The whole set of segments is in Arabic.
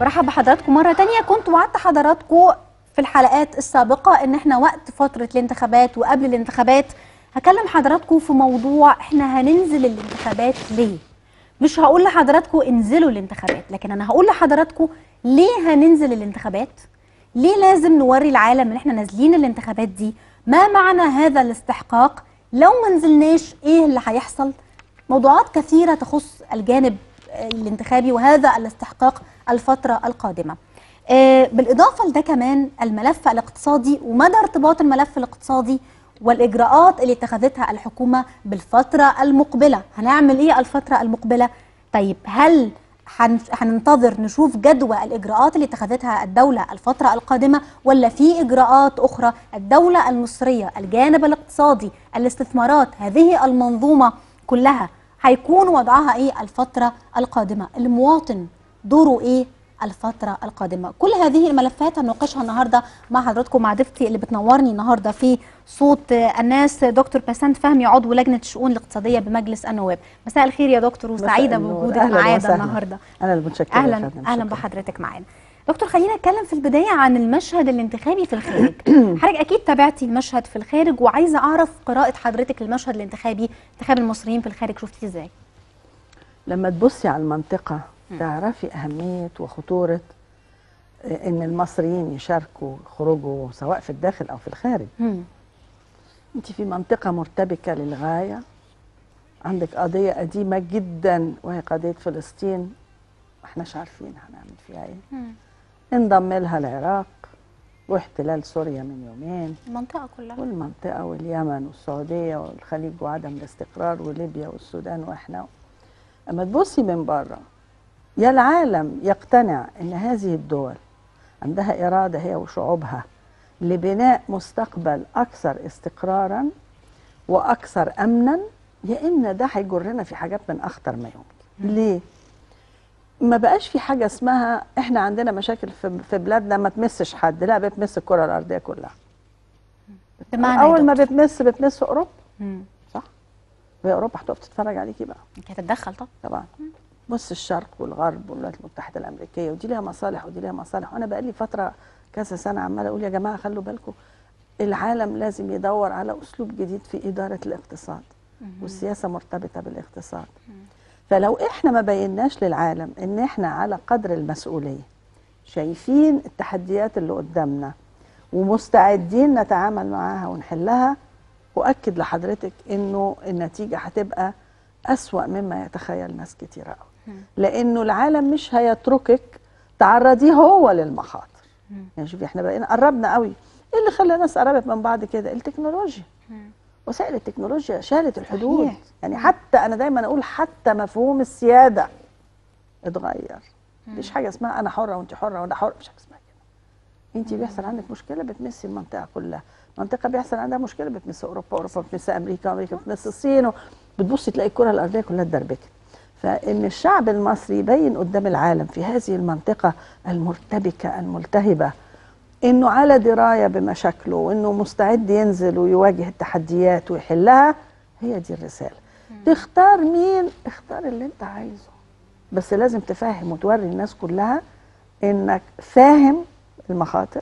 برحب بحضراتكم مرة تانية. كنت وعدت حضراتكم في الحلقات السابقة إن إحنا وقت فترة الانتخابات وقبل الانتخابات. هكلم حضراتكم في موضوع إحنا هننزل الانتخابات ليه؟ مش هقول لحضراتكم انزلوا الانتخابات لكن أنا هقول لحضراتكم ليه هننزل الانتخابات؟ ليه لازم نوري العالم إن إحنا نازلين الانتخابات دي؟ ما معنى هذا الاستحقاق؟ لو ما نزلناش إيه اللي هيحصل؟ موضوعات كثيرة تخص الجانب الانتخابي وهذا الاستحقاق الفترة القادمة. آه، بالإضافة لده كمان الملف الاقتصادي ومدى ارتباط الملف الاقتصادي والإجراءات اللي اتخذتها الحكومة بالفترة المقبلة. هنعمل إيه الفترة المقبلة؟ طيب هل هن- هننتظر نشوف جدوى الإجراءات اللي اتخذتها الدولة الفترة القادمة ولا في إجراءات أخرى؟ الدولة المصرية الجانب الاقتصادي الاستثمارات هذه المنظومة كلها هيكون وضعها إيه؟ الفترة القادمة. المواطن دوره إيه؟ الفترة القادمة. كل هذه الملفات هنناقشها النهاردة مع حضراتكم مع ضيفتي اللي بتنورني النهاردة في صوت الناس. دكتور بسنت فهمي عضو لجنة الشؤون الاقتصادية بمجلس النواب. مساء الخير يا دكتور وسعيدة. بوجودك أهلاً وسهلاً. النهاردة. أهلا فندم، أهلا شكراً. بحضرتك معانا. دكتور خلينا نتكلم في البداية عن المشهد الانتخابي في الخارج. حضرتك أكيد تابعتي المشهد في الخارج وعايزة أعرف قراءة حضرتك للمشهد الانتخابي انتخاب المصريين في الخارج شفتيه إزاي؟ لما تبصي على المنطقة تعرفي أهمية وخطورة آه، إن المصريين يشاركوا خروجوا سواء في الداخل أو في الخارج. أنت في منطقة مرتبكة للغاية. عندك قضية قديمة جدا وهي قضية فلسطين. ما احناش عارفين هنعمل فيها إيه. انضم لها العراق واحتلال سوريا من يومين. المنطقة كلها. والمنطقة واليمن والسعودية والخليج وعدم الاستقرار وليبيا والسودان وإحنا. أما تبصي من بره يا العالم يقتنع إن هذه الدول عندها إرادة هي وشعوبها لبناء مستقبل أكثر استقرارا وأكثر أمنا يا إما ده هيجرنا في حاجات من أخطر ما يمكن. ليه؟ ما بقاش في حاجة اسمها إحنا عندنا مشاكل في في بلادنا ما تمسش حد لا بتمس الكرة الأرضية كلها. بمعنى يا أول ما؟ بتمس بتمس أوروبا. صح؟ أوروبا هتقف تتفرج عليكي بقى. انت هتتدخل طب طبعا. بص الشرق والغرب والولايات المتحدة الأمريكية ودي ليها مصالح ودي ليها مصالح. وأنا بقالي فترة كذا سنة عمالة أقول يا جماعة خلوا بالكم العالم لازم يدور على أسلوب جديد في إدارة الاقتصاد والسياسة مرتبطة بالاقتصاد. فلو إحنا ما بيناش للعالم إن إحنا على قدر المسؤولية شايفين التحديات اللي قدامنا ومستعدين نتعامل معاها ونحلها وأكد لحضرتك إنه النتيجة هتبقى أسوأ مما يتخيل ناس كتير قوي لأنه العالم مش هيتركك تعرضيه هو للمخاطر. يعني شوفي إحنا بقينا قربنا قوي إيه اللي خلى الناس قربت من بعض كده؟ التكنولوجيا. وسائل التكنولوجيا شالت الحدود. صحيح. يعني حتى أنا دايما أقول حتى مفهوم السيادة اتغير. مفيش حاجة اسمها أنا حرة وأنت حرة وأنا حر مش حاجة اسمها كده. أنت بيحصل عندك مشكلة بتمسي المنطقة كلها. منطقة بيحصل عندها مشكلة بتمس أوروبا أوروبا بتمس أمريكا أمريكا بتمس الصين بتبصي تلاقي الكرة الأرضية كلها اتدربكت. فإن الشعب المصري يبين قدام العالم في هذه المنطقة المرتبكة الملتهبة إنه على دراية بمشاكله وإنه مستعد ينزل ويواجه التحديات ويحلها هي دي الرسالة. تختار مين؟ اختار اللي أنت عايزه. بس لازم تفهم وتوري الناس كلها إنك فاهم المخاطر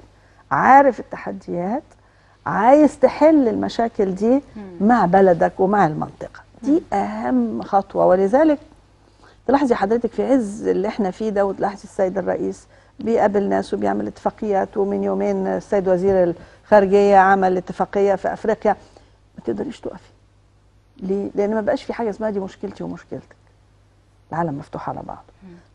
عارف التحديات عايز تحل المشاكل دي مع بلدك ومع المنطقة. دي أهم خطوة. ولذلك تلاحظي حضرتك في عز اللي إحنا فيه ده وتلاحظي السيد الرئيس بيقابل ناس وبيعمل اتفاقيات ومن يومين السيد وزير الخارجية عمل اتفاقية في أفريقيا ما تقدريش تقفي ليه؟ لأن ما بقاش في حاجة اسمها دي مشكلتي ومشكلتك العالم مفتوح على بعضه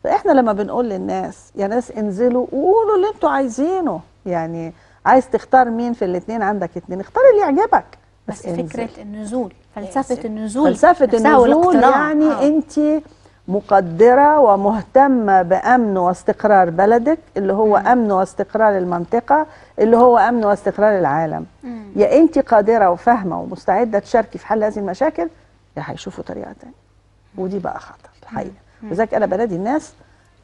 فإحنا لما بنقول للناس يا ناس انزلوا وقولوا اللي أنتوا عايزينه يعني عايز تختار مين في الاثنين عندك اثنين اختار اللي يعجبك بس انزل. فكرة النزول فلسفة انزل. النزول فلسفة النزول. يعني آه. انت مقدرة ومهتمة بأمن واستقرار بلدك اللي هو أمن واستقرار المنطقة اللي هو أمن واستقرار العالم. مم. يا انت قادرة وفاهمة ومستعدة تشاركي في حل هذه المشاكل يا هيشوفوا طريقة تانية. ودي بقى خطر الحقيقة. لذلك أنا بنادي الناس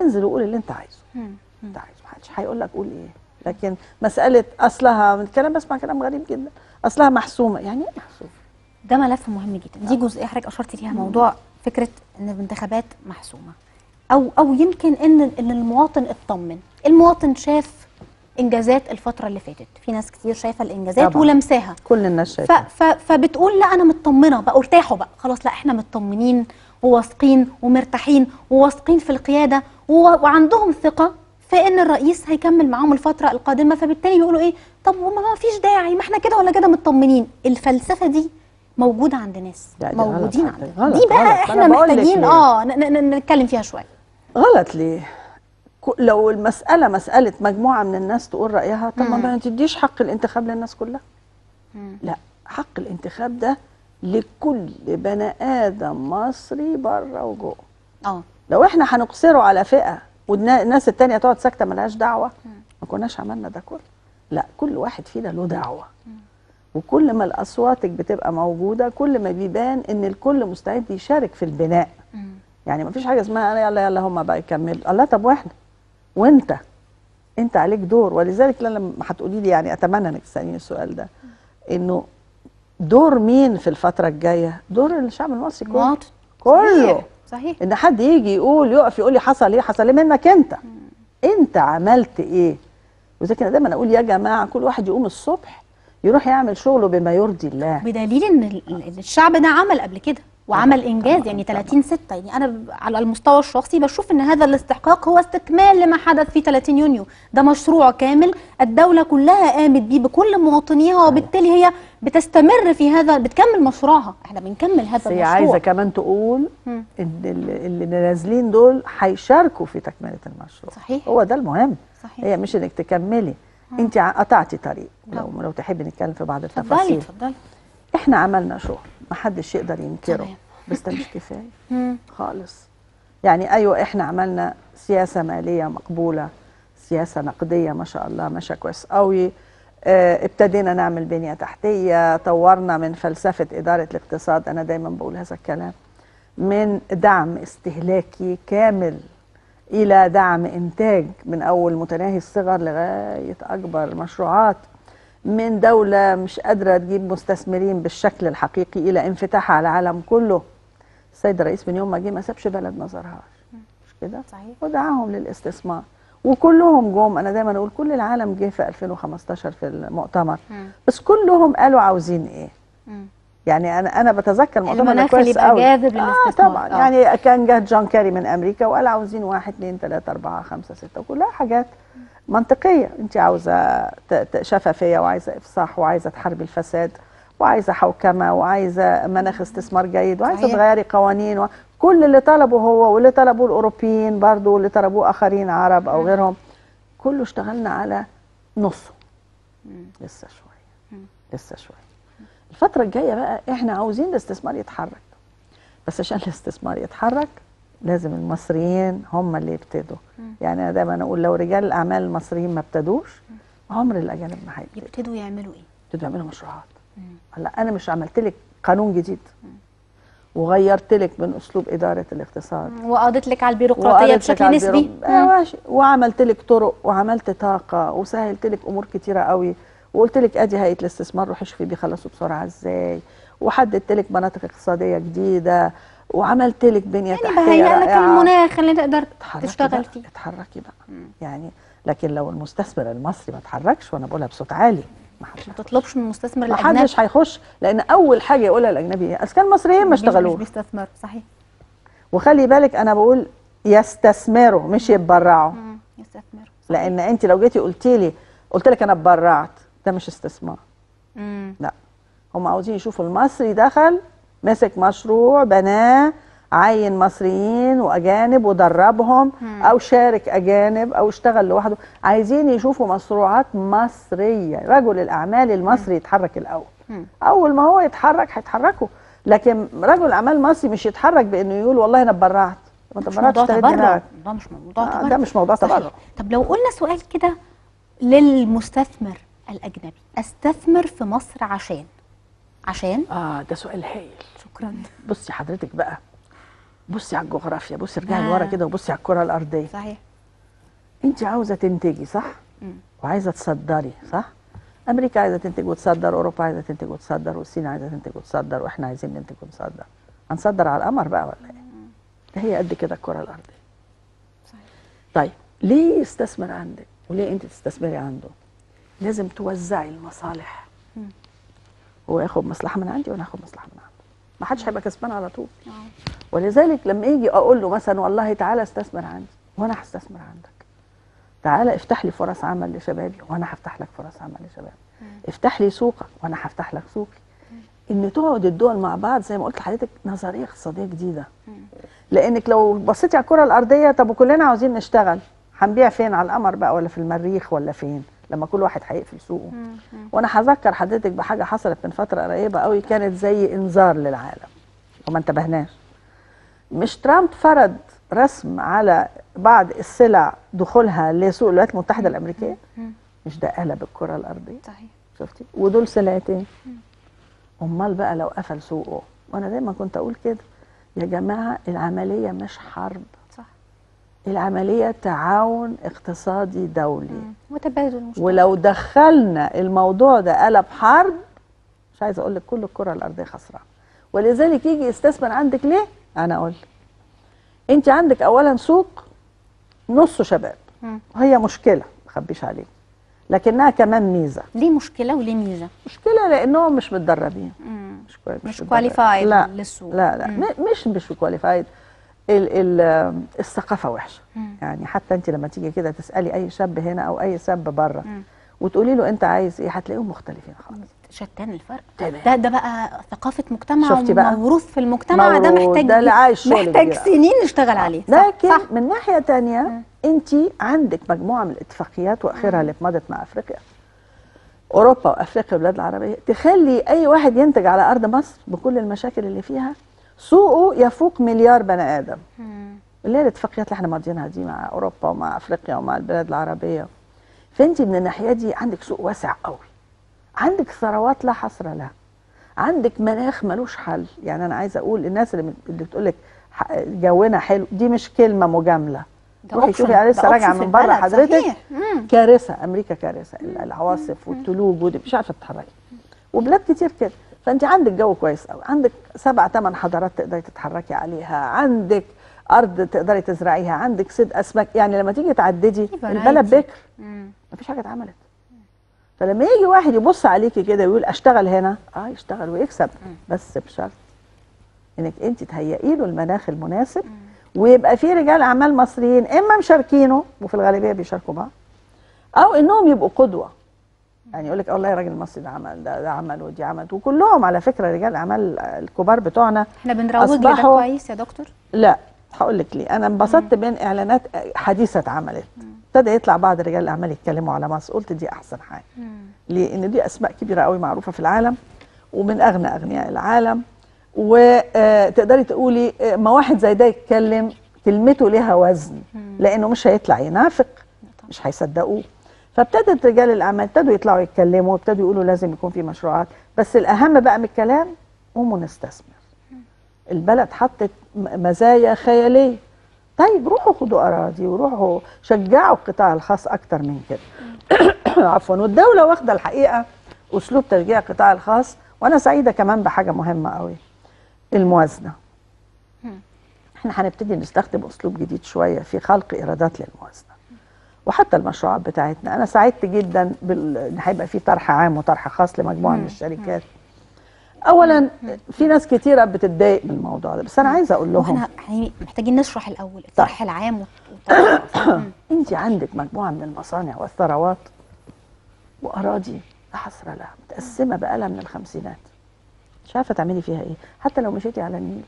انزل وقول اللي انت عايزه. مم. انت عايزه محدش هيقول لك قول إيه. لكن مسألة أصلها الكلام بسمع كلام غريب جدا. أصلها محسومة. يعني إيه محسومة؟ ده ملف مهم جدا. دي جزئيه حضرتك اشرت ليها موضوع فكرة إن الانتخابات محسومة. أو أو يمكن إن إن المواطن اطمن. المواطن شاف إنجازات الفترة اللي فاتت. في ناس كتير شايفة الإنجازات طبعاً. ولمساها. كل الناس شايفة. فبتقول لا أنا مطمنة بقى ارتاحوا بقى. خلاص لا إحنا مطمنين وواثقين ومرتاحين وواثقين في القيادة وعندهم ثقة في إن الرئيس هيكمل معاهم الفترة القادمة. فبالتالي بيقولوا إيه؟ طب وما ما فيش داعي ما إحنا كده ولا كده مطمنين. الفلسفة دي موجوده عند ناس. موجودين غلط، دي بقى غلط. إحنا محتاجين. آه نتكلم فيها شوية. غلط ليه؟ لو المسألة مسألة مجموعة من الناس تقول رأيها طب ما تديش حق الانتخاب للناس كلها. مم. لا حق الانتخاب ده لكل بني آدم مصري بره وجوه. آه. لو إحنا هنقصره على فئة والناس التانية تقعد ساكتة ملهاش دعوة ما كناش عملنا ده كله. لا كل واحد فينا له دعوة. وكل ما الأصواتك بتبقى موجودة كل ما بيبان إن الكل مستعد يشارك في البناء. يعني ما فيش حاجة اسمها أنا يلا يلا هم بقى يكملوا. الله طب وإحنا؟ وأنت؟ أنت عليك دور. ولذلك لما هتقولي لي يعني أتمنى إنك تسأليني السؤال ده. إنه دور مين في الفترة الجاية؟ دور الشعب المصري كله. كله. صحيح صحيح. إن حد يجي يقول يقف يقول لي حصل إيه؟ حصل إيه منك إنت؟ إنت عملت إيه؟ وزي كده دايما أقول يا جماعة كل واحد يقوم الصبح يروح يعمل شغله بما يرضي الله. بدليل إن ال- ال- الشعب ده عمل قبل كده وعمل إنجاز يعني 30 6 يعني أنا على المستوى الشخصي بشوف إن هذا الاستحقاق هو استكمال لما حدث في 30 يونيو. ده مشروع كامل الدولة كلها قامت بيه بكل مواطنيها وبالتالي هي بتستمر في هذا بتكمل مشروعها. إحنا بنكمل هذا بس هي المشروع. عايزة كمان تقول. إن اللي نازلين دول هيشاركوا في تكملة المشروع. صحيح. هو ده المهم. صحيح. هي مش إنك تكملي. انت قطعتي طريق لو طبعا. لو تحبي نتكلم في بعض التفاصيل. اتفضلي إحنا عملنا شغل محدش يقدر ينكره. بس ده مش كفاية. خالص. يعني أيوه إحنا عملنا سياسة مالية مقبولة سياسة نقدية ما شاء الله ماشية كويس قوي. آه ابتدينا نعمل بنية تحتية طورنا من فلسفة إدارة الاقتصاد أنا دايما بقول هذا الكلام من دعم استهلاكي كامل إلى دعم إنتاج من أول متناهي الصغر لغاية أكبر مشروعات من دولة مش قادرة تجيب مستثمرين بالشكل الحقيقي إلى انفتاحها على العالم كله. السيد الرئيس من يوم ما جه ما سابش بلد ما زارهاش مش كده؟ صحيح. ودعاهم للاستثمار. وكلهم جم أنا دايما أقول كل العالم جه في 2015 في المؤتمر. مم. بس كلهم قالوا عاوزين إيه؟ مم. يعني أنا أنا بتذكر المؤتمر ده المناخ اللي كويس قوي. جاذب آه للاستثمار. طبعا. آه. يعني كان جه جون كاري من أمريكا وقال عاوزين واحد اثنين ثلاثة أربعة خمسة ستة وكلها حاجات منطقية. أنت ت- شفافية وعايزة إفصاح وعايزة تحاربي الفساد وعايزة حوكمة وعايزة مناخ استثمار جيد وعايزة صحيح. تغيري قوانين و... كل اللي طلبه هو واللي طلبوه الأوروبيين برضو واللي طلبوه آخرين عرب أو غيرهم. كله اشتغلنا على نصه. لسه شوية. لسه شوية. الفترة الجاية بقى إحنا عاوزين الاستثمار يتحرك. بس عشان الاستثمار يتحرك لازم المصريين هم اللي يبتدوا. يعني أنا دايما أقول لو رجال الأعمال المصريين ما ابتدوش عمر الأجانب ما هيبتدوا يبتدوا يعملوا إيه؟ يبتدوا يعملوا مشروعات. هلا أنا مش عملت لك قانون جديد. وغيرت لك من أسلوب إدارة الاقتصاد. وقضيت لك على البيروقراطية بشكل نسبي. آه ماشي. وعملت لك طرق وعملت طاقة وسهلت لك أمور كتيرة قوي. وقلت لك أدي هيئة الاستثمار روحي شوفي بيخلصوا بسرعة إزاي. وحددت لك مناطق اقتصادية جديدة وعملت لك بنية يعني تحتية بهيئ لك. المناخ اللي تقدر تشتغل فيه. اتحركي بقى. يعني لكن لو المستثمر المصري ما اتحركش وأنا بقولها بصوت عالي ما حدش ما تطلبش من المستثمر ما الأجنبي. حدش هيخش لأن أول حاجة يقولها الأجنبي اذا كان المصريين ما مش- مش اشتغلوش بيستثمر صحيح. وخلي بالك أنا بقول يستثمروا مش يتبرعوا. مم. يستثمر لأن أنت لو جيتي قلتي لي قلت لك أنا اتبرعت. ده مش استثمار مم. لا هم عاوزين يشوفوا المصري دخل مسك مشروع بناه عين مصريين وأجانب ودربهم أو شارك أجانب أو اشتغل لوحده عايزين يشوفوا مشروعات مصرية رجل الأعمال المصري يتحرك الأول مم. أول ما هو يتحرك هيتحركوا لكن رجل أعمال مصري مش يتحرك بإنه يقول والله أنا اتبرعت ما اتبرعتش. ده مش موضوع آه، تبرع ده مش موضوع. تبرع. طب لو قلنا سؤال كده للمستثمر الأجنبي. أستثمر في مصر عشان. عشان؟ آه ده سؤال هايل. شكرا. بصي حضرتك بقى. بصي على الجغرافيا. بصي ارجعي آه. لورا كده وبصي على الكرة الأرضية. صحيح. انت عاوزة تنتجي صح؟ مم. وعايزة تصدري صح؟ أمريكا عايزة تنتج وتصدر أوروبا عايزة تنتج وتصدر والصين عايزة تنتج وتصدر وإحنا عايزين ننتج ونصدر هنصدر على القمر بقى ولا إيه؟ ده هي قد كده الكرة الأرضية. طيب ليه يستثمر عندك؟ وليه انت تستثمري عنده؟ لازم توزعي المصالح. هو ياخد مصلحة من عندي وأنا اخد مصلحة من عنده ما حدش هيبقى كسبان على طول. آه. ولذلك لما يجي أقول له مثلا والله تعالى أستثمر عندي وأنا هستثمر عندك. تعالى افتح لي فرص عمل لشبابي وأنا هفتح لك فرص عمل لشبابي. افتح لي سوقك وأنا هفتح لك سوقي. إن تقعد الدول مع بعض زي ما قلت لحضرتك نظرية اقتصادية جديدة. لأنك لو بصيتي على الكرة الأرضية طب وكلنا عاوزين نشتغل. هنبيع فين؟ على القمر بقى ولا في المريخ ولا فين؟ لما كل واحد هيقفل سوقه. وأنا هذكر حضرتك بحاجة حصلت من فترة قريبة قوي كانت زي انذار للعالم. وما انتبهناش. مش ترامب فرض رسم على بعض السلع دخولها لسوق الولايات المتحدة الأمريكية. مش ده قلب الكره الأرضية. صحيح. شفتي؟ ودول سلعتين. أمال بقى لو قفل سوقه؟ وأنا دايما كنت أقول كده. يا جماعة العملية مش حرب. صح العملية تعاون اقتصادي دولي. مم. وتبادل مشترك. ولو دخلنا الموضوع ده قلب حرب مش عايزة أقول لك كل الكرة الأرضية خسرانة. ولذلك يجي يستثمر عندك ليه؟ أنا أقول لك. أنت عندك اولا سوق نصه شباب. مم. هي مشكلة ما اخبيش عليك. لكنها كمان ميزة. ليه مشكلة وليه ميزة؟ مشكلة لأنهم مش متدربين. مش كويس مش qualified لا للسوق. لا لا. مم. مش مش كواليفايد ال ال الثقافة وحشة مم. يعني حتى انت لما تيجي كده تسألي أي شاب هنا أو أي شاب بره. وتقولي له أنت عايز إيه هتلاقيهم مختلفين خالص شتان الفرق تمام. ده ده بقى ثقافة مجتمع شفتي بقى؟ موروث في المجتمع ده محتاج ده اللي عايز شغل محتاج. سنين نشتغل عليه صح لكن صح من ناحية تانية انت عندك مجموعة من الاتفاقيات واخرها اللي مضت مع أفريقيا أوروبا وأفريقيا والبلاد العربية تخلي أي واحد ينتج على أرض مصر بكل المشاكل اللي فيها سوقه يفوق مليار بني آدم. اللي هي الاتفاقيات اللي إحنا ماضيينها دي مع أوروبا ومع أفريقيا ومع البلاد العربية. فانت من الناحية دي عندك سوق واسع قوي. عندك ثروات لا حصر لها. عندك مناخ ملوش حل. يعني أنا عايزة أقول الناس اللي اللي بتقول لك جونا حلو دي مش كلمة مجاملة. روحي. شوفي أنا لسه راجعة من بره حضرتك. كارثة أمريكا كارثة. ال- العواصف والتلوج ودي مش عارفة تتحركي. وبلاد كتير كده. فأنت عندك جو كويس قوي عندك سبع ثمان حضارات تقدري تتحركي عليها. عندك أرض تقدري تزرعيها. عندك صيد أسماك. يعني لما تيجي تعددي البلد. بكر. مفيش حاجة اتعملت. فلما يجي واحد يبص عليكي كده ويقول أشتغل هنا؟ آه يشتغل ويكسب. بس بشرط إنك أنت تهيئي له المناخ المناسب ويبقى في رجال أعمال مصريين إما مشاركينه وفي الغالبية بيشاركوا معاه أو إنهم يبقوا قدوة. يعني يقول لك والله الراجل المصري ده عمل ده, ده عمل ودي عملت. وكلهم على فكرة رجال الاعمال الكبار بتوعنا إحنا بنروج لده كويس يا دكتور؟ لا هقول لك ليه. أنا انبسطت بين إعلانات حديثة اتعملت. ابتدى يطلع بعض رجال الاعمال يتكلموا على مصر. قلت دي أحسن حاجة. ليه ان دي أسماء كبيرة قوي معروفة في العالم ومن أغنى أغنياء العالم. وتقدري تقولي آه، ما واحد زي ده يتكلم كلمته ليها وزن. لأنه مش هيطلع ينافق مش هيصدقوه. فابتدت رجال الأعمال ابتدوا يطلعوا يتكلموا ابتدوا يقولوا لازم يكون في مشروعات. بس الأهم بقى من الكلام قوموا نستثمر. البلد حطت مزايا خيالية. طيب روحوا خدوا أراضي وروحوا شجعوا القطاع الخاص أكتر من كده. عفوا. والدولة واخدة الحقيقة أسلوب تشجيع القطاع الخاص وأنا سعيدة كمان بحاجة مهمة قوي. الموازنة. إحنا هنبتدي نستخدم أسلوب جديد شوية في خلق إيرادات للموازنة. وحتى المشروعات بتاعتنا. أنا سعدت جدا بال... إن هيبقى في طرح عام وطرح خاص لمجموعة من الشركات. اولا في ناس كتيرة بتتضايق من الموضوع ده بس أنا عايزة أقول لهم وإحنا يعني محتاجين نشرح الأول الطرح العام. انت عندك مجموعة من المصانع والثروات وأراضي لا حصر لها متقسمة بقالها من الخمسينات. مش عارفة تعملي فيها إيه. حتى لو مشيتي على النيل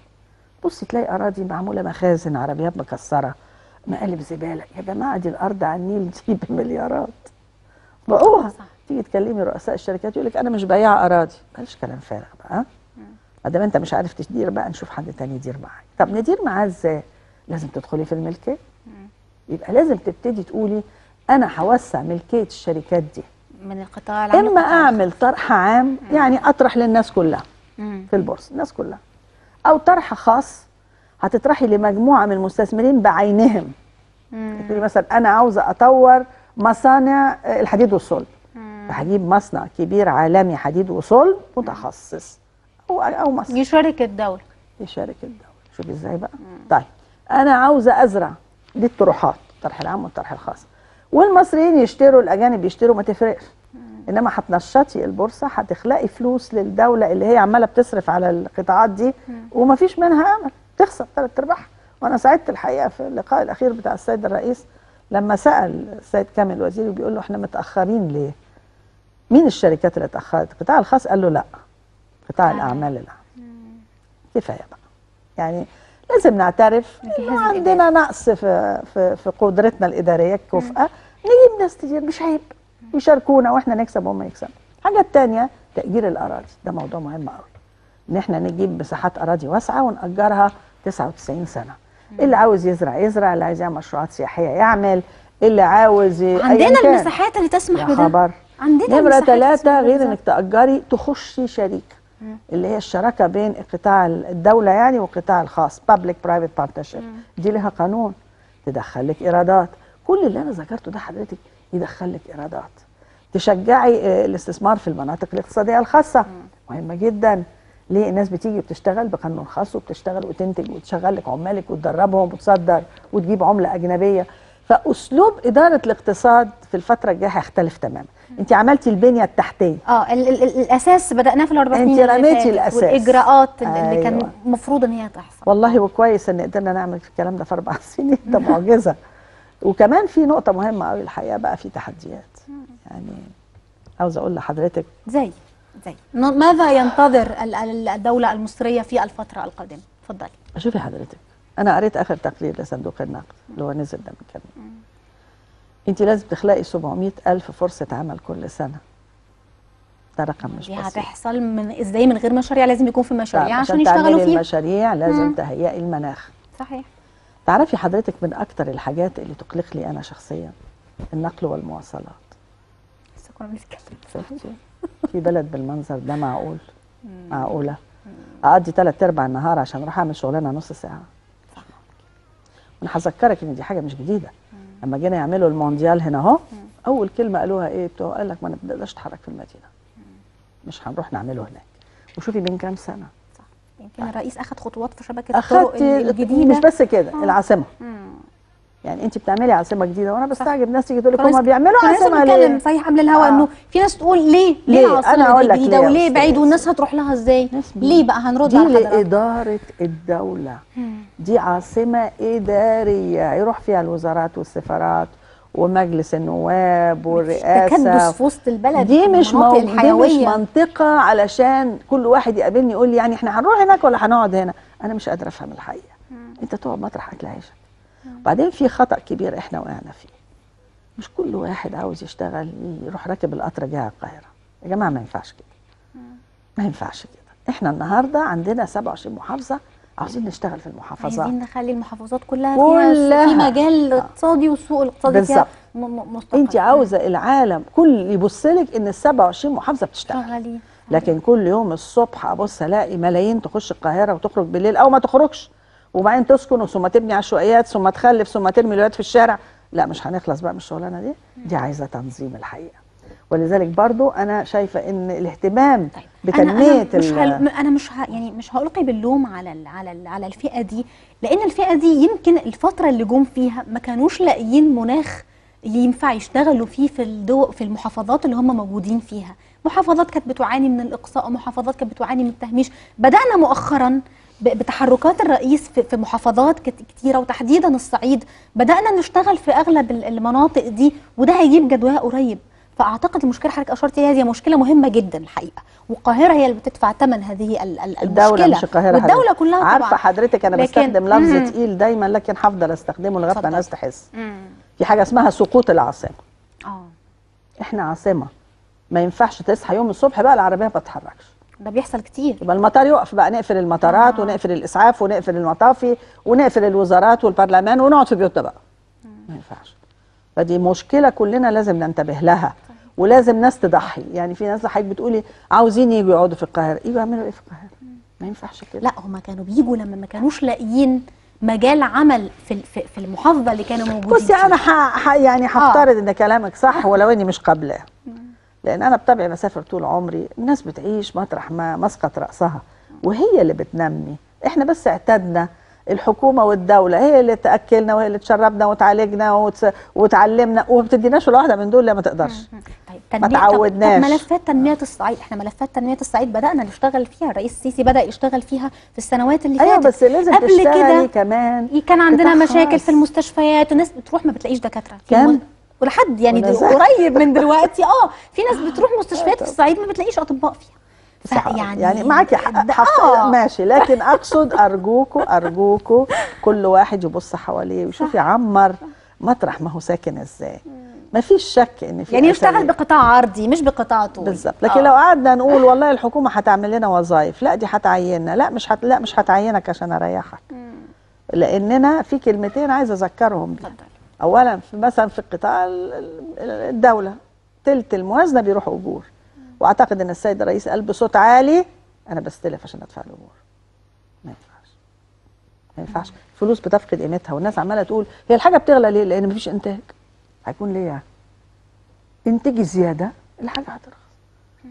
بصي تلاقي أراضي معمولة مخازن عربيات مكسرة مقالب زبالة. يا جماعة دي الأرض على النيل دي بمليارات بقوها. صح. تيجي تكلمي رؤساء الشركات يقول لك أنا مش بياع أراضي. بلاش كلام فارغ بقى؟ ما دام أنت مش عارف تدير بقى نشوف حد تاني يدير معاك. طب ندير معاه إزاي؟ لازم تدخلي في الملكية. يبقى لازم تبتدي تقولي أنا هوسع ملكية الشركات دي. من القطاع العام إما أعمل طرح عام يعني أطرح للناس كلها مم. في البورصة الناس كلها. أو طرح خاص هتطرحي لمجموعة من المستثمرين بعينهم. مم. تقولي مثلا أنا عاوزة أطور مصانع الحديد والصلب. مم. فهجيب مصنع كبير عالمي حديد وصلب متخصص أو أو مصنع. دي شركه دوله يشارك الدولة. شوفي إزاي بقى. طيب أنا عاوزة أزرع دي الطروحات الطرح العام والطرح الخاص. والمصريين يشتروا الأجانب يشتروا ما تفرقش. إنما هتنشطي البورصة هتخلقي فلوس للدولة اللي هي عمالة بتصرف على القطاعات دي وما فيش منها أمل. تخسر ثلاث ارباعها وأنا سعدت الحقيقة في اللقاء الأخير بتاع السيد الرئيس لما سأل السيد كامل الوزير وبيقول له إحنا متأخرين ليه؟ مين الشركات اللي اتاخرت؟ القطاع الخاص قال له لا. قطاع آه. الأعمال العام كفاية بقى. يعني لازم نعترف إنه عندنا نقص في في في قدرتنا الإدارية الكفءه نجيب ناس كتير مش عيب. يشاركونا وإحنا نكسب وهم يكسبوا. الحاجة الثانية تأجير الأراضي. ده موضوع مهم قوي إن إحنا نجيب مساحات أراضي واسعة ونأجرها 99 سنة. اللي عاوز يزرع يزرع اللي عايز يعمل مشروعات سياحية يعمل. اللي عاوز عندنا. المساحات اللي تسمح بده. خبر. عندنا ثلاثة تسمح غير. إنك تأجري تخشي شريك. اللي هي الشراكة بين قطاع الدولة يعني والقطاع الخاص public private partnership. دي لها قانون تدخل لك إيرادات. كل اللي أنا ذكرته ده حضرتك يدخل لك إيرادات. تشجعي آه، الاستثمار في المناطق الاقتصادية الخاصة. مهمة جدا. ليه الناس بتيجي بتشتغل بقانون خاص وبتشتغل وتنتج وتشغل لك عمالك وتدربهم وتصدر وتجيب عملة أجنبية. فأسلوب إدارة الاقتصاد في الفترة الجاية هيختلف تماما. أنت عملتي البنية التحتية. آه ال ال ال الأساس بدأناه في الأربع سنين اللي رميتي فاتت، الأساس. والإجراءات اللي اللي كان أيوة. المفروض إن هي تحصل. والله وكويس إن قدرنا نعمل الكلام ده في أربع سنين. ده معجزة. وكمان في نقطة مهمة قوي الحقيقة بقى في تحديات. يعني عاوزه أقول لحضرتك زي؟ ن- ماذا ينتظر ال- ال- الدولة المصرية في الفترة القادمة؟ اتفضلي شوفي حضرتك. أنا قريت آخر تقرير لصندوق النقد اللي هو نزل ده من كام. أنت لازم تخلقي 700 ألف فرصة عمل كل سنة. ده رقم مش دي بسيط. هتحصل من إزاي؟ من غير مشاريع لازم يكون في مشاريع عشان يشتغلوا فيها. المشاريع لازم مم. تهيئي المناخ. صحيح. تعرفي حضرتك من أكتر الحاجات اللي تقلق لي أنا شخصيا النقل والمواصلات. لسه كنا بنتكلم في بلد بالمنظر ده معقول؟ معقولة. أقضي ثلاث أرباع النهار عشان أروح أعمل شغلانة نص ساعة. وأنا هذكرك إن دي حاجة مش جديدة. لما جينا يعملوا المونديال هنا أهو أول كلمة قالوها إيه؟ بتوع قال لك ما نقدرش نتحرك في المدينة. مش هنروح نعمله هناك. وشوفي من كام سنة. يمكن الرئيس اخذ خطوات في شبكة الطرق الجديدة. مش بس كده آه. العاصمة. يعني انت بتعملي عاصمة جديدة وأنا. بستعجب ناس تيجي تقول لك هم بيعملوا عاصمة بنتكلم ليه؟ صحيح قبل الهوا آه. إنه في ناس تقول ليه ليه ليه؟ العاصمة دي ليه يا وليه. بعيد والناس هتروح لها إزاي ليه بقى هنرد دي على حضرتك لإدارة الدولة دي عاصمة إدارية يروح فيها الوزارات والسفارات ومجلس النواب تكدس والرئاسة في وسط البلد دي مش. دي مش منطقة علشان كل واحد يقابلني يقول لي يعني إحنا هنروح هناك ولا هنقعد هنا أنا مش قادرة أفهم الحقيقة أنت تقعد مطرح أكل عيشك بعدين في خطأ كبير إحنا وقعنا فيه. مش كل واحد عاوز يشتغل يروح راكب القطر جاي على القاهرة. يا جماعة ما ينفعش كده. ما ينفعش كده. إحنا النهارده عندنا 27 محافظة عاوزين نشتغل في المحافظات عايزين نخلي المحافظات كلها, كلها. فيها في مجال اقتصادي والسوق الاقتصادي فيها مستقر أنت عاوزة العالم كل يبص لك إن ال 27 محافظة بتشتغل. شغالين. لكن كل يوم الصبح أبص ألاقي ملايين تخش القاهرة وتخرج بالليل أو ما تخرجش. وبعدين تسكن ثم تبني عشوائيات ثم تخلف ثم ترمي الولاد في الشارع. لا مش هنخلص بقى من الشغلانة دي. دي عايزة تنظيم الحقيقة. ولذلك برضو أنا شايفة إن الاهتمام طيب بتنمية أنا, أنا مش هل... أنا مش ه... يعني مش هلقي باللوم على ال... على ال... على الفئة دي لأن الفئة دي يمكن الفترة اللي جم فيها ما كانوش لاقيين مناخ ينفع يشتغلوا فيه في الدو... في المحافظات اللي هم موجودين فيها. محافظات كانت بتعاني من الإقصاء ومحافظات كانت بتعاني من التهميش. بدأنا مؤخرا بتحركات الرئيس في محافظات كت- كتيرة وتحديدا الصعيد. بدأنا نشتغل في أغلب ال- المناطق دي وده هيجيب جدواها قريب. فأعتقد المشكلة حضرتك أشرت إليها هي مشكلة مهمة جدا الحقيقة. والقاهره هي اللي بتدفع ثمن هذه المشكلة. مش القاهرة والدولة حضرتك. كلها طبعا. عارفة حضرتك أنا لكن- بستخدم لفظ. تقيل دايما لكن هفضل أستخدمه لغاية ما. الناس تحس. في حاجة اسمها سقوط العاصمة. آه. إحنا عاصمة. ما ينفعش تصحى يوم الصبح بقى العربية ما تتحركش. ده بيحصل كتير. يبقى المطار يقف بقى نقفل المطارات آه. ونقفل الإسعاف ونقفل المطافي ونقفل الوزارات والبرلمان ونقعد في بيوتنا بقى. ما ينفعش. فدي مشكلة كلنا لازم ننتبه لها. ولازم ناس تضحي. يعني في ناس حضرتك بتقولي عاوزين يجوا يقعدوا في القاهرة. يجوا يعملوا إيه في القاهرة؟ ما ينفعش كده. لا هما كانوا بيجوا لما ما كانوش لاقيين مجال عمل في في, المحافظة اللي كانوا موجودين بصي. أنا ح... ح... يعني هفترض إن كلامك صح ولو إني مش قابلاه. لأن أنا بطبعي بسافر طول عمري الناس بتعيش مطرح ما مسقط رأسها وهي اللي بتنمي إحنا بس اعتدنا الحكومة والدولة هي اللي تأكلنا وهي اللي تشربنا وتعالجنا وتس... وتعلمنا وما بتديناش ولا واحدة من دول لا ما تقدرش طيب ما تعودناش. طب ملفات تنمية الصعيد إحنا ملفات تنمية الصعيد بدأنا نشتغل فيها الرئيس السيسي بدأ يشتغل فيها في السنوات اللي أيوه فاتت بس لازم قبل كده كمان كان عندنا مشاكل. في المستشفيات والناس بتروح ما بتلاقيش كم؟ الم- ولحد يعني قريب من دلوقتي. آه في ناس بتروح مستشفيات في الصعيد ما بتلاقيش أطباء فيها. صح. فيعني يعني معاكي حق حق آه. ماشي. لكن أقصد ارجوكوا ارجوكوا كل واحد يبص حواليه ويشوف يعمر مطرح ما هو ساكن إزاي. ما فيش شك إن في يعني يشتغل. بقطاع عرضي مش بقطاع طول بالظبط. لكن لو قعدنا نقول والله الحكومة هتعمل لنا وظائف لا دي هتعيننا لا مش هت... لا مش هتعينك عشان أريحك. لأننا في كلمتين عايزه أذكرهم بيها اولا في مثلا في القطاع ال- ال- الدولة تلت الموازنة بيروح اجور وأعتقد إن السيد الرئيس قال بصوت عالي أنا بستلف عشان أدفع الاجور ما ينفعش. ما ينفعش. الفلوس بتفقد قيمتها والناس عمالة تقول هي الحاجة بتغلى ليه؟ لأن مفيش إنتاج. هيكون ليه يعني؟ انتجي زيادة الحاجة هترخص.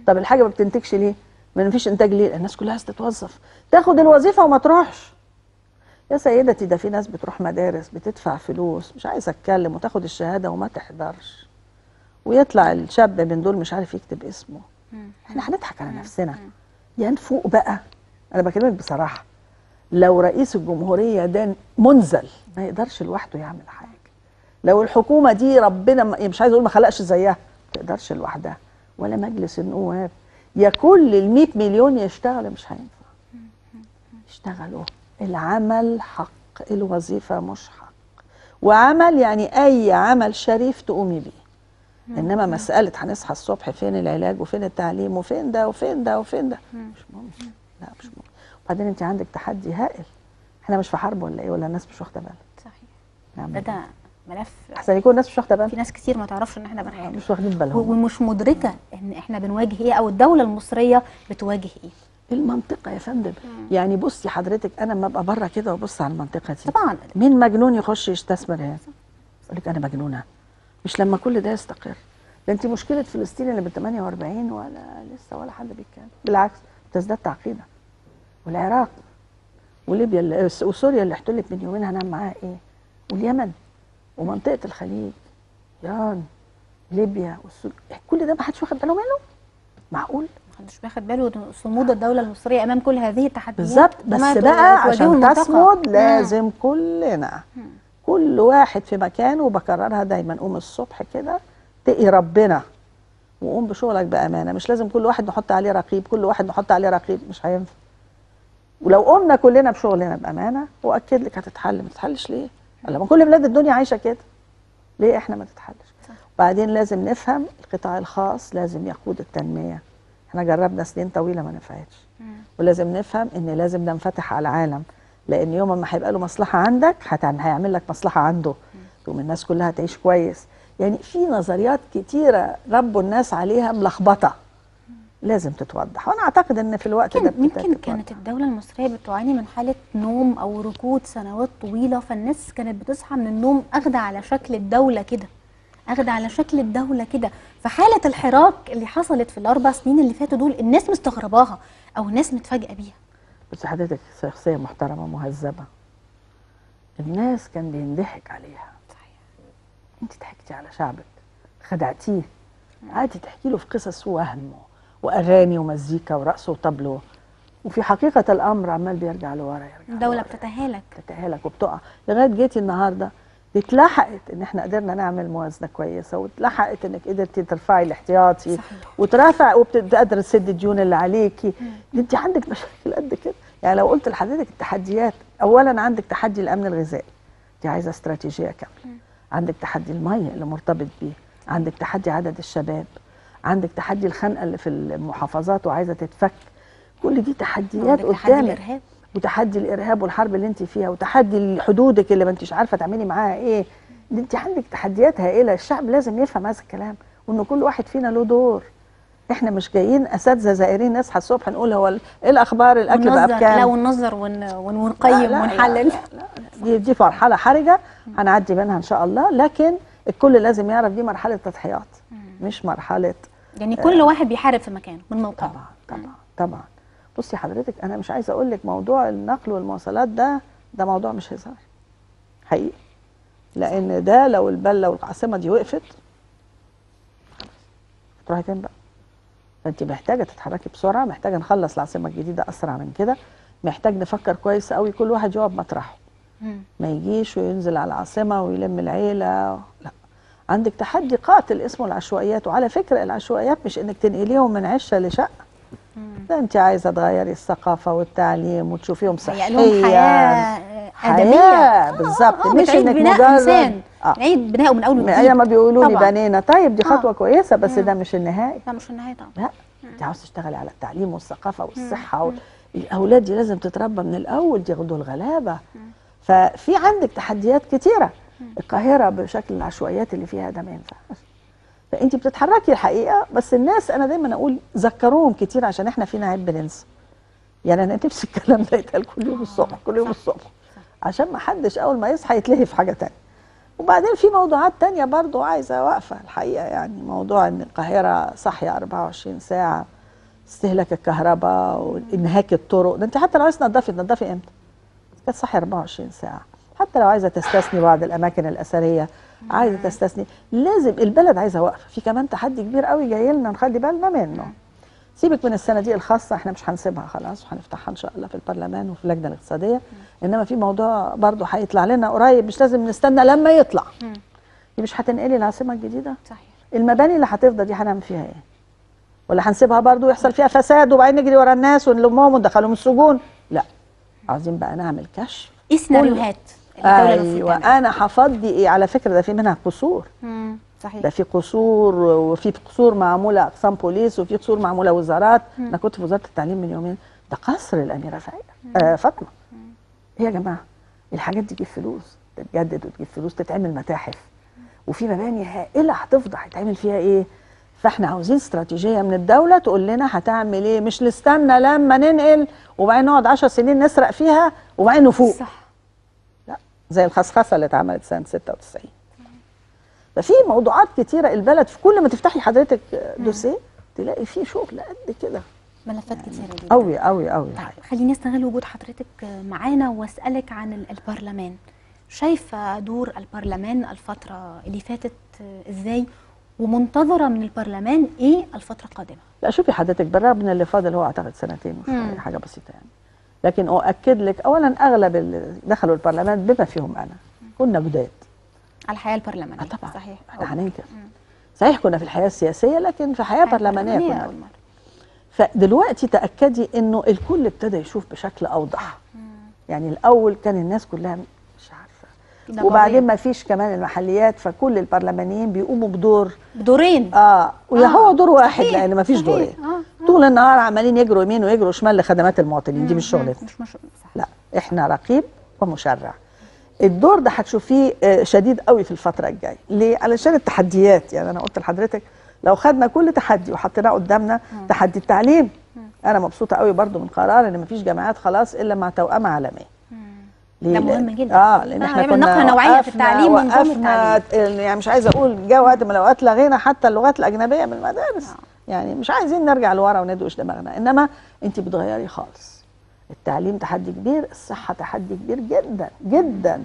طب الحاجة ما بتنتجش ليه؟ ما مفيش إنتاج ليه؟ الناس كلها عايزة تتوظف. تاخد الوظيفة وما تروحش. يا سيدتي ده في ناس بتروح مدارس بتدفع فلوس مش عايزة اتكلم وتاخد الشهادة وما تحضرش. ويطلع الشاب من دول مش عارف يكتب اسمه. إحنا هنضحك على نفسنا. يا نفوق بقى. أنا بكلمك بصراحة. لو رئيس الجمهورية ده منزل ما يقدرش لوحده يعمل حاجة. لو الحكومة دي ربنا مش عايز أقول ما خلقش زيها ما تقدرش لوحدها. ولا مجلس النواب. يا كل ال 100 مليون يشتغلوا مش هينفع. يشتغلوا. العمل حق الوظيفة مش حق. وعمل يعني أي عمل شريف تقومي بيه. إنما مسألة هنصحى الصبح فين العلاج وفين التعليم وفين ده وفين ده وفين ده. مش ممكن لا مش ممكن وبعدين انت عندك تحدي هائل. إحنا مش في حرب ولا إيه؟ ولا الناس مش واخدة بالها؟ صحيح. نعمل ده ملف. أحسن يكون الناس مش واخدة بالها. في ناس كتير ما تعرفش إن إحنا بنحارب. مش واخدين بالهم. ومش مدركة إن إحنا بنواجه إيه أو الدولة المصرية بتواجه إيه. المنطقة يا فندم. يعني بصي حضرتك أنا لما أبقى بره كده وأبص على المنطقة دي طبعا. مين مجنون يخش يستثمر هنا؟ يقول لك أنا مجنونة. مش لما كل ده يستقر. ده أنت مشكلة فلسطين اللي من 48 ولا لسه ولا حد بيتكلم. بالعكس تزداد تعقيدا. والعراق وليبيا اللي وسوريا اللي احتلت من يومين هنعمل معاها إيه؟ واليمن ومنطقة الخليج إيران ليبيا والسوريا كل ده ما حدش واخد باله منه؟ معقول؟ محدش واخد باله صمود الدولة المصرية أمام كل هذه التحديات. بالظبط بس بقى عشان. تصمد مم. لازم كلنا. كل واحد في مكانه وبكررها دايما. قوم الصبح كده تقي ربنا. وقوم بشغلك بأمانة. مش لازم كل واحد نحط عليه رقيب كل واحد نحط عليه رقيب. مش هينفع. ولو قمنا كلنا بشغلنا بأمانة وأكد لك هتتحل. ما تتحلش ليه؟ لما كل بلاد الدنيا عايشة كده. ليه إحنا ما تتحلش. بعدين لازم نفهم القطاع الخاص لازم يقود التنمية. إحنا جربنا سنين طويلة ما نفعتش. ولازم نفهم إن لازم ننفتح على العالم. لأن يوم ما هيبقى له مصلحة عندك هيعمل لك مصلحة عنده. تقوم الناس كلها تعيش كويس. يعني في نظريات كتيرة ربوا الناس عليها ملخبطة. لازم تتوضح. وأنا أعتقد إن في الوقت ده يمكن. كانت الدولة المصرية بتعاني من حالة نوم أو ركود سنوات طويلة فالناس كانت بتصحى من النوم أخدة على شكل الدولة كده. اخده على شكل الدولة كده. فحالة الحراك اللي حصلت في الأربع سنين اللي فاتوا دول الناس مستغرباها أو الناس متفاجئة بيها. بس حضرتك شخصية محترمة مهذبه الناس كان بينضحك عليها. صحيح. انت ضحكتي على شعبك. خدعتيه. قعدتي تحكي له في قصص وهم وأغاني ومزيكا ورقص وطبل وفي حقيقة الأمر عمال بيرجع لورا يرجع الدولة. بتتهالك. بتتهالك وبتقع. لغاية جيتي النهارده اتلحقت إن إحنا قدرنا نعمل موازنة كويسة واتلحقت إنك قدرتي ترفعي الاحتياطي. وترافع وبتقدر تسد الديون اللي عليكي. انت عندك مشاكل قد كده؟ يعني لو قلت لحضرتك التحديات اولا عندك تحدي الأمن الغذائي. دي عايزة استراتيجية كاملة. عندك تحدي المية اللي مرتبط بيه. عندك تحدي عدد الشباب. عندك تحدي الخنقة اللي في المحافظات وعايزة تتفك. كل دي تحديات عندك تحدي قدامك. الإرهاب. وتحدي الإرهاب والحرب اللي انت فيها وتحدي حدودك اللي ما انتش عارفة تعملي معاها إيه. دي انت عندك تحديات هائله الشعب لازم يفهم هذا الكلام وان كل واحد فينا له دور. إحنا مش جايين أساتذة زائرين نصحى الصبح نقول هو إيه الأخبار الأكل بقى وننظر لا بكام وننظر ون ونقيم لا، لا، ونحلل. لا، لا، لا. دي دي مرحله حرجة هنعدي منها إن شاء الله. لكن الكل لازم يعرف دي مرحلة تضحيات مش مرحلة يعني كل واحد بيحارب في مكانه من موقعه. طبعا طبعا طبعا. بصي حضرتك أنا مش عايزة أقول لك موضوع النقل والمواصلات ده ده موضوع مش هزار. حقيقي. لأن ده لو البلة والعاصمة دي وقفت تروحي فين بقى؟ فانت محتاجة تتحركي بسرعة محتاجة نخلص العاصمة الجديدة أسرع من كده محتاج نفكر كويس قوي كل واحد يقعد مطرحه. ما يجيش وينزل على العاصمة ويلم العيلة. لا. عندك تحدي قاتل اسمه العشوائيات وعلى فكرة العشوائيات مش إنك تنقليهم من عشة لشقة. ده انت عايزة تغيري الثقافة والتعليم وتشوفيهم لهم صحيا. حياة ادميه حياة بالظبط آه، مش إنك بناء مجرد إنسان. آه. نعيد بناءه من أول وجديد. ما بيقولوا لي. بنينا طيب دي آه. خطوة كويسة بس. ده مش النهائي لا مش النهاية طبعا. لا انت عاوز تشتغلي على التعليم والثقافة والصحة و... الاولاد دي لازم تتربى من الأول دي دول غلابه ففي عندك تحديات كتيرة. القاهرة بشكل العشوائيات اللي فيها ده ما ينفعش. فانت بتتحركي الحقيقة بس الناس أنا دايما أقول ذكروهم كتير عشان إحنا فينا عيب بننسى. يعني أنا نفسي الكلام ده يتقال كل يوم الصبح كل يوم الصبح. عشان ما حدش أول ما يصحى يتلهي في حاجة تانية. وبعدين في موضوعات تانية برضو عايزة واقفة الحقيقة يعني موضوع إن القاهرة صاحية 24 ساعة استهلاك الكهرباء وإنهاك الطرق. ده أنت حتى لو عايز تنضفي تنضفي إمتى؟ كانت صاحية 24 ساعة. حتى لو عايزة تستثني بعض الأماكن الأثرية. عايزة تستثني. لازم البلد عايزة وقفة في كمان تحدي كبير قوي جاي لنا نخلي بالنا منه. سيبك من الصناديق الخاصة إحنا مش هنسيبها خلاص وهنفتحها إن شاء الله في البرلمان وفي اللجنة الاقتصادية. إنما في موضوع برضه هيطلع لنا قريب مش لازم نستنى لما يطلع. دي مش هتنقلي العاصمة الجديدة؟ صحيح. المباني اللي هتفضل دي هنعمل فيها إيه؟ ولا هنسيبها برضو يحصل فيها فساد وبعدين نجري ورا الناس ونلمهم وندخلهم السجون؟ لا. عايزين بقى نعمل كشف. إيه سيناريوهات الدولة المفروض أيوه؟ أنا هفضي إيه على فكرة ده في منها قصور. مم. صحيح. ده في قصور وفي قصور معمولة أقسام بوليس وفي قصور معمولة وزارات. أنا كنت في وزارة التعليم من يومين. ده قصر الأميرة فايده آه فاطمة. إيه يا جماعة؟ الحاجات دي تجيب فلوس تتجدد وتجيب فلوس تتعمل متاحف. وفي مباني هائلة هتفضى هيتعمل فيها إيه؟ فإحنا عاوزين استراتيجية من الدولة تقول لنا هتعمل إيه؟ مش نستنى لما ننقل وبعدين نقعد 10 سنين نسرق فيها وبعدين نفوق. صح. زي الخصخصه اللي اتعملت سنة 96 ففي موضوعات كتيرة البلد في كل ما تفتحي حضرتك دوسيه تلاقي فيه شغل قد كده. ملفات كتيرة جدا. قوي قوي قوي طيب خليني أستغل وجود حضرتك معانا وأسألك عن ال- البرلمان. شايفة دور البرلمان الفترة اللي فاتت إزاي؟ ومنتظرة من البرلمان إيه الفترة القادمة؟ لا شوفي حضرتك بالرغم من اللي فاضل هو أعتقد سنتين حاجة بسيطة يعني. لكن أؤكد لك اولا أغلب اللي دخلوا البرلمان بما فيهم أنا كنا جداد. على الحياة البرلمانية آه طبعا. صحيح. إحنا هننكر صحيح كنا في الحياة السياسية لكن في حياة برلمانية كنا. أول مرة. فدلوقتي تأكدي إنه الكل ابتدى يشوف بشكل أوضح. يعني الأول كان الناس كلها مش عارفة. نقابية. وبعدين ما فيش كمان المحليات فكل البرلمانيين بيقوموا بدور. بدورين. آه ويا آه، هو دور واحد صحيح، لأن ما فيش دورين. آه، طول النهار عمالين يجروا يمين ويجروا شمال لخدمات المواطنين. دي مش شغلتنا. مش مش لا إحنا رقيب ومشرع. الدور ده هتشوفيه آه، شديد قوي في الفترة الجاية. ليه؟ علشان التحديات. يعني أنا قلت لحضرتك لو خدنا كل تحدي وحطيناه قدامنا تحدي التعليم. أنا مبسوطة قوي برضو من قرار إن مفيش جامعات خلاص إلا مع توأمة عالمية. ليه؟ ده مهم جدا. آه لأن آه، إحنا كنا نقلة نوعية في التعليم ونظام التعليم. يعني مش عايزة أقول جه وقت من الاوقات لغينا حتى اللغات الاجنبيه من المدارس يعني مش عايزين نرجع لورا وندوش دماغنا إنما انت بتغيري خالص. التعليم تحدي كبير الصحة تحدي كبير جدا جدا.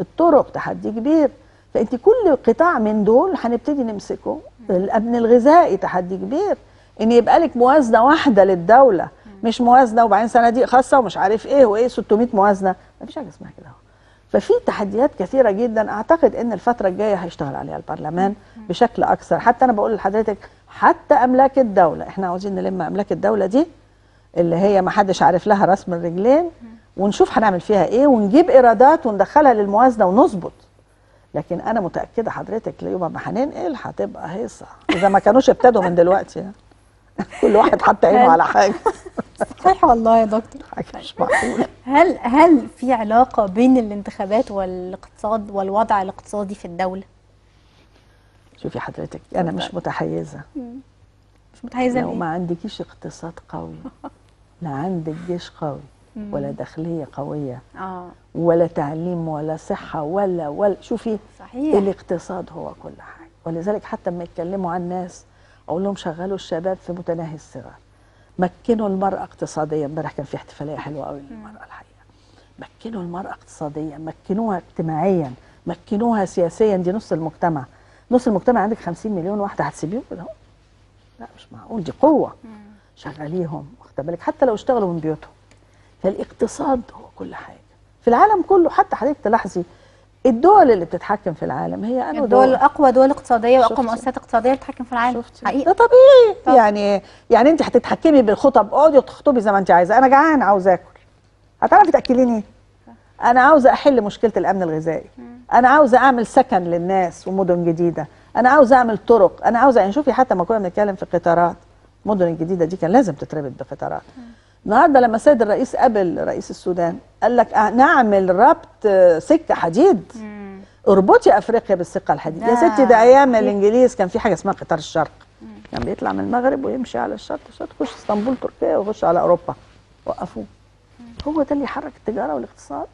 الطرق تحدي كبير. فانت كل قطاع من دول هنبتدي نمسكه. الامن الغذائي تحدي كبير. إن يبقى لك موازنة واحدة للدولة. مش موازنة وبعدين صناديق خاصة ومش عارف إيه وإيه 600 موازنة. مفيش حاجة اسمها كده أهو. ففي تحديات كثيرة جدا. أعتقد إن الفترة الجاية هيشتغل عليها البرلمان بشكل أكثر. حتى أنا بقول لحضرتك حتى أملاك الدولة. إحنا عاوزين نلم أملاك الدولة دي اللي هي ما حدش عارف لها رأس من رجلين ونشوف هنعمل فيها إيه ونجيب إيرادات وندخلها للموازنة ونظبط. لكن أنا متأكدة حضرتك يوم ما هننقل هتبقى هيصة. إذا ما كانوش ابتدوا من دلوقتي يعني. كل واحد حط عينه على حاجة. صحيح والله يا دكتور. حاجة مش معقولة. هل هل في علاقة بين الانتخابات والاقتصاد والوضع الاقتصادي في الدولة؟ شوفي حضرتك أنا مش متحيزة. مش متحيزة لو؟ ما عندكيش اقتصاد قوي لا عندك جيش قوي ولا داخلية قوية آه. ولا تعليم ولا صحة ولا ولا شوفي صحيح. الاقتصاد هو كل حاجة. ولذلك حتى لما يتكلموا عن الناس أقول لهم شغلوا الشباب في متناهي الصغر مكنوا المرأة اقتصاديا. امبارح كان في احتفالية حلوة قوي للمرأة الحقيقة. مكنوا المرأة اقتصاديا مكنوها اجتماعيا مكنوها سياسيا. دي نص المجتمع. نص المجتمع عندك 50 مليون واحدة هتسيبيهم؟ كده لا مش معقول دي قوة. شغليهم واخده بالك؟ حتى لو اشتغلوا من بيوتهم. فالاقتصاد هو كل حاجة. في العالم كله حتى حضرتك تلاحظي الدول اللي بتتحكم في العالم هي أنا الدول أقوى دول اقتصادية وأقوى؟ مؤسسات اقتصادية بتتحكم في العالم. شفتي؟ حقيقي. ده طبيعي. طب. يعني يعني انت هتتحكمي بالخطب اقعدي تخطبي زي ما انت عايزة. أنا جعان عاوزة آكل. هتعرفي تأكليني أنا عاوزه أحل مشكلة الأمن الغذائي. أنا عاوزه أعمل سكن للناس ومدن جديدة. أنا عاوزه أعمل طرق. أنا عاوزه يعني شوفي حتى ما كنا بنتكلم في قطارات. المدن الجديدة دي كان لازم تتربط بقطارات. النهارده لما السيد الرئيس قابل رئيس السودان قال لك أه نعمل ربط آه، سكة حديد. اربطي أفريقيا بالسكة الحديد. يا ستي ده أيام صحيح. الإنجليز كان في حاجة اسمها قطار الشرق. كان بيطلع من المغرب ويمشي على الشرق الشرق يخش اسطنبول تركيا ويخش على أوروبا. وقفوه. هو ده اللي يحرك التجارة والاقتصاد؟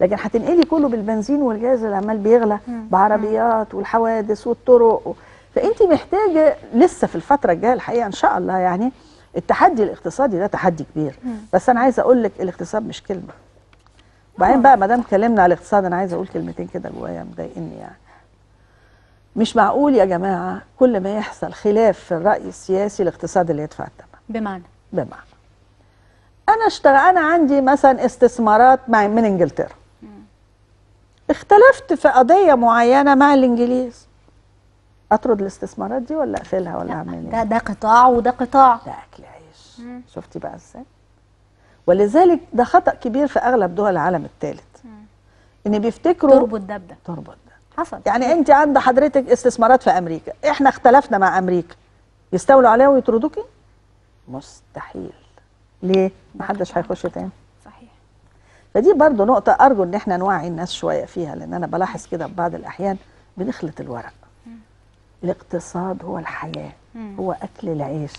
لكن هتنقلي كله بالبنزين والجاز اللي عمال بيغلى بعربيات والحوادث والطرق. و... فأنت محتاجة لسه في الفترة الجاية الحقيقة إن شاء الله يعني التحدي الاقتصادي ده تحدي كبير. بس أنا عايزة أقول لك الاقتصاد مش كلمة. وبعدين بقى ما دام اتكلمنا على الاقتصاد أنا عايزة أقول كلمتين كده جوايا مضايقني يعني. مش معقول يا جماعة كل ما يحصل خلاف في الرأي السياسي الاقتصاد اللي يدفع الثمن بمعنى؟ بمعنى أنا اشتغل أنا عندي مثلا استثمارات مع من إنجلترا. اختلفت في قضية معينة مع الإنجليز. أطرد الاستثمارات دي ولا أقفلها ولا أعمل إيه؟ ده ده قطاع وده قطاع. ده أكل عيش. شفتي بقى إزاي؟ ولذلك ده خطأ كبير في أغلب دول العالم الثالث إن بيفتكروا تربط ده بده. تربط ده. حصل. يعني أنت عند حضرتك استثمارات في أمريكا. إحنا اختلفنا مع أمريكا. يستولوا عليها ويطردوكي؟ مستحيل. ليه؟ محدش هيخش تاني. فدي برضو نقطة أرجو إن إحنا نوعي الناس شوية فيها لأن أنا بلاحظ كده في بعض الأحيان بنخلط الورق. الاقتصاد هو الحياة. هو أكل العيش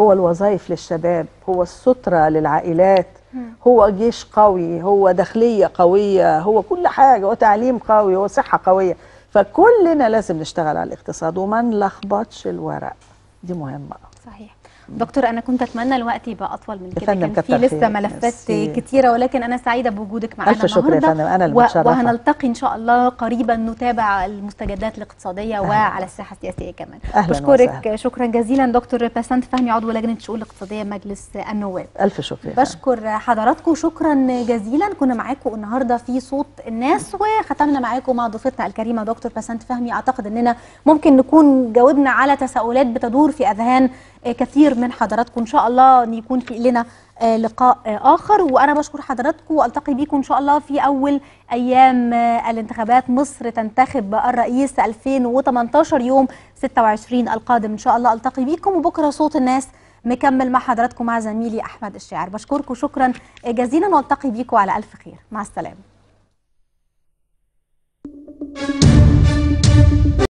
هو الوظائف للشباب هو السترة للعائلات هو جيش قوي هو داخلية قوية هو كل حاجة هو تعليم قوي هو صحة قوية. فكلنا لازم نشتغل على الاقتصاد وما نلخبطش الورق. دي مهمة. صحيح. دكتور أنا كنت أتمنى الوقت يبقى أطول من كده كان في لسه. ملفات. كتيرة ولكن أنا سعيدة بوجودك معانا ألف شكر يا فندم، و- متشرفة. وهنلتقي إن شاء الله قريبا نتابع المستجدات الاقتصادية وعلى الساحة السياسية كمان أهلاً بشكرك وسهلاً. شكرا جزيلا دكتور بسنت فهمي عضو لجنة الشؤون الاقتصادية مجلس النواب ألف شكر. بشكر حضراتكم شكرا جزيلا كنا معاكم النهارده في صوت الناس وختمنا معاكم مع ضيفتنا الكريمة دكتور بسنت فهمي أعتقد إننا ممكن نكون جاوبنا على تساؤلات بتدور في أذهان كثير من حضراتكم. إن شاء الله يكون في لنا آه، لقاء آه، آخر. وأنا بشكر حضراتكم وألتقي بيكم إن شاء الله في أول أيام آه، الانتخابات. مصر تنتخب الرئيس 2018 يوم 26 القادم. إن شاء الله ألتقي بيكم وبكرة صوت الناس مكمل مع حضراتكم مع زميلي أحمد الشاعر. بشكركم شكرا جزيلا. وألتقي بيكم على ألف خير. مع السلامة.